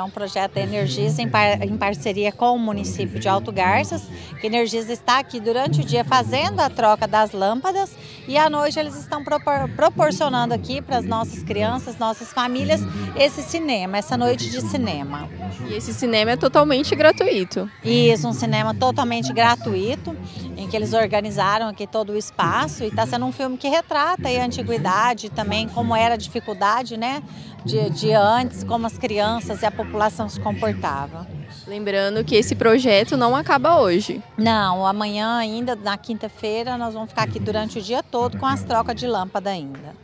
É um projeto da Energisa em, par, em, parceria com o município de Alto Garças, que a Energisa está aqui durante o dia fazendo a troca das lâmpadas e à noite eles estão propor, proporcionando aqui para as nossas crianças, nossas famílias, esse cinema, essa noite de cinema. E esse cinema é totalmente gratuito? Isso, um cinema totalmente gratuito, que eles organizaram aqui todo o espaço e está sendo um filme que retrata a antiguidade também, como era a dificuldade, né, de, de antes, como as crianças e a população se comportava. Lembrando que esse projeto não acaba hoje. Não, amanhã ainda, na quinta-feira, nós vamos ficar aqui durante o dia todo com as trocas de lâmpada ainda.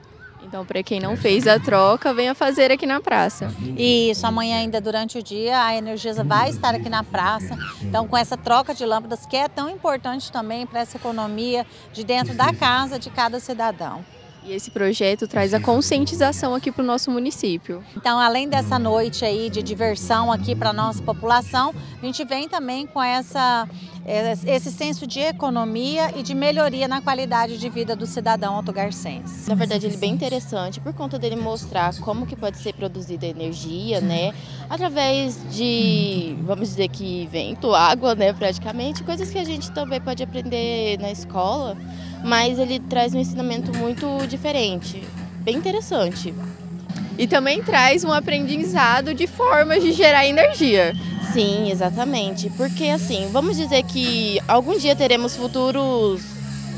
Então, para quem não fez a troca, venha fazer aqui na praça. Isso, amanhã ainda durante o dia a Energisa vai estar aqui na praça. Então, com essa troca de lâmpadas que é tão importante também para essa economia de dentro da casa de cada cidadão. E esse projeto traz a conscientização aqui para o nosso município. Então, além dessa noite aí de diversão aqui para a nossa população, a gente vem também com essa, esse senso de economia e de melhoria na qualidade de vida do cidadão autogarcense. Na verdade, ele é bem interessante por conta dele mostrar como que pode ser produzida energia, né? Através de, vamos dizer que vento, água, né, praticamente, coisas que a gente também pode aprender na escola mas ele traz um ensinamento muito diferente, bem interessante. E também traz um aprendizado de formas de gerar energia. Sim, exatamente. Porque assim, vamos dizer que algum dia teremos futuros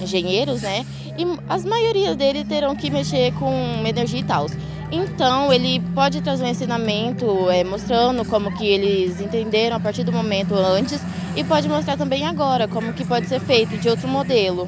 engenheiros, né? E as maioria deles terão que mexer com energia e tal. Então, ele pode trazer um ensinamento é, mostrando como que eles entenderam a partir do momento antes e pode mostrar também agora como que pode ser feito de outro modelo.